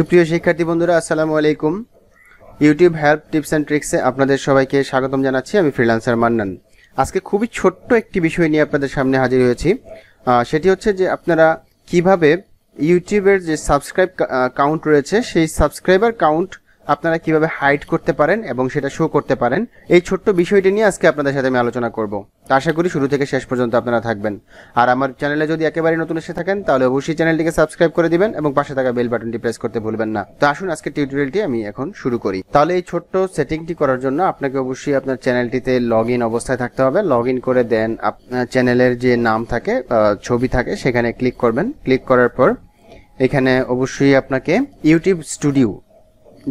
সুপ্রিয় শিক্ষার্থী বন্ধুরা, আসসালামু আলাইকুম। ইউটিউব হেল্প টিপস অ্যান্ড ট্রিক্সে আপনাদের সবাইকে স্বাগতম জানাচ্ছি, আমি ফ্রিলান্সার মান্নান। আজকে খুবই ছোট্ট একটি বিষয় নিয়ে আপনাদের সামনে হাজির হয়েছি। সেটি হচ্ছে যে আপনারা কীভাবে ইউটিউবের যে সাবস্ক্রাইব কাউন্ট রয়েছে, সেই সাবস্ক্রাইবার কাউন্ট আপনারা কীভাবে হাইড করতে পারেন এবং সেটা শো করতে পারেন, এই ছোট্ট বিষয়টি নিয়ে আজকে আপনাদের সাথে আমি আলোচনা করব। তা আশা করি শুরু থেকে শেষ পর্যন্ত আপনারা থাকবেন। আর আমার চ্যানেলে যদি একেবারে নতুন এসে থাকেন, তাহলে অবশ্যই চ্যানেলটিকে সাবস্ক্রাইব করে দিবেন এবং পাশে থাকা বেল বাটনটি প্রেস করতে ভুলবেন না। তো আসুন আজকে টিউটোরিয়ালটি আমি এখন শুরু করি। তাহলে এই ছোট্ট সেটিংটি করার জন্য আপনাকে অবশ্যই আপনার চ্যানেলটিতে লগ ইন অবস্থায় থাকতে হবে। লগ ইন করে দেন আপনার চ্যানেলের যে নাম থাকে ছবি থাকে, সেখানে ক্লিক করবেন। ক্লিক করার পর এখানে অবশ্যই আপনাকে ইউটিউব স্টুডিও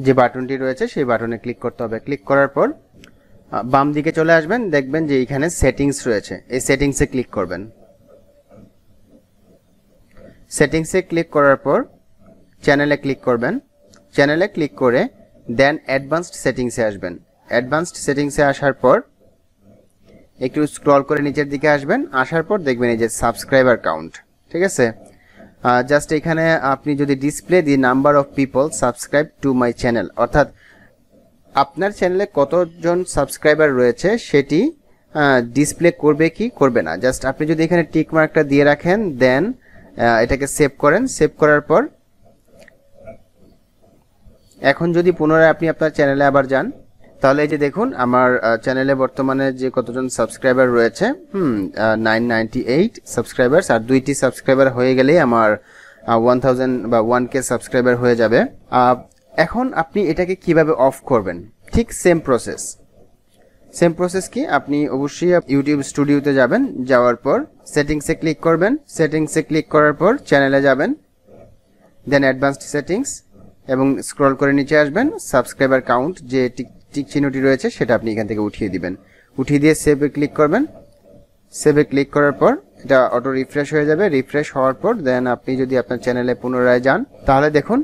যে বাটনটি রয়েছে, সেই বাটনে ক্লিক করতে হবে। ক্লিক করার পর বাম দিকে চলে আসবেন, দেখবেন যে এখানে সেটিংস রয়েছে। এই সেটিংসে ক্লিক করবেন। সেটিংসে ক্লিক করার পর, চ্যানেলে ক্লিক করবেন। চ্যানেলে ক্লিক করে দেন অ্যাডভান্সড সেটিংসে আসবেন। অ্যাডভান্সড সেটিংসে আসার পর, একটু স্ক্রল করে নিচের দিকে আসবেন। আসার পর দেখবেন এই যে সাবস্ক্রাইবার কাউন্ট, ঠিক আছে? জাস্ট এখানে আপনি যদি display the number of people subscribe to my channel অর্থাৎ আপনার চ্যানেলে কতজন সাবস্ক্রাইবার রয়েছে সেটি ডিসপ্লে করবে কি করবে না। জাস্ট আপনি যদি এখানে টিক মার্কটা দিয়ে রাখেন দেন এটাকে সেভ করেন। সেভ করার পর, এখন যদি পুনরায় আপনি আপনার চ্যানেলে আবার যান তাহলে এই যে দেখুন, আমার চ্যানেলে বর্তমানে যে কতজন সাবস্ক্রাইবার রয়েছে, হুম নাইন নাইনটি এইট সাবস্ক্রাইবার্স আর দুইটি সাবস্ক্রাইবার হয়ে গেলেই আমার ওয়ান থাউজেন্ড বা ওয়ান কে সাবস্ক্রাইবার হয়ে যাবে। এখন আপনি এটাকে কীভাবে অফ করবেন? ঠিক সেম প্রসেস সেম প্রসেস কি? আপনি অবশ্যই ইউটিউব স্টুডিওতে যাবেন, যাওয়ার পর সেটিংসে ক্লিক করবেন। সেটিংসে ক্লিক করার পর চ্যানেলে যাবেন। দেন অ্যাডভান্সড সেটিংস এবং স্ক্রল করে নিচে আসবেন। সাবস্ক্রাইবার কাউন্ট যে চিহ্নটি রয়েছে, সেটা আপনি এখান থেকে উঠিয়ে দিবেন। উঠিয়ে দিয়ে সেভে ক্লিক করবেন। সেভে ক্লিক করার পর এটা অটো রিফ্রেশ হয়ে যাবে। রিফ্রেশ হওয়ার পর দেন আপনি যদি আপনার চ্যানেলে পুনরায় যান, তাহলে দেখুন,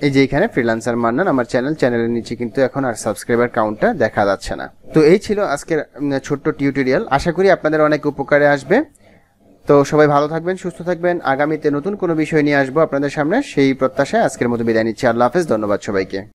এই যে এখানে ফ্রিল্যান্সার মান্নান, আমার চ্যানেল চ্যানেলের নিচে কিন্তু এখন আর সাবস্ক্রাইবার কাউন্টটা দেখা যাচ্ছে না। তো এই ছিল আজকের ছোট্ট টিউটোরিয়াল আশা করি আপনাদের অনেক উপকারে আসবে। তো সবাই ভালো থাকবেন, সুস্থ থাকবেন। আগামীতে নতুন কোনো বিষয় নিয়ে আসব আপনাদের সামনে। সেই প্রত্যাশায় আজকের মতো বিদায় নিচ্ছি। আল্লাহ হাফেজ, ধন্যবাদ সবাইকে।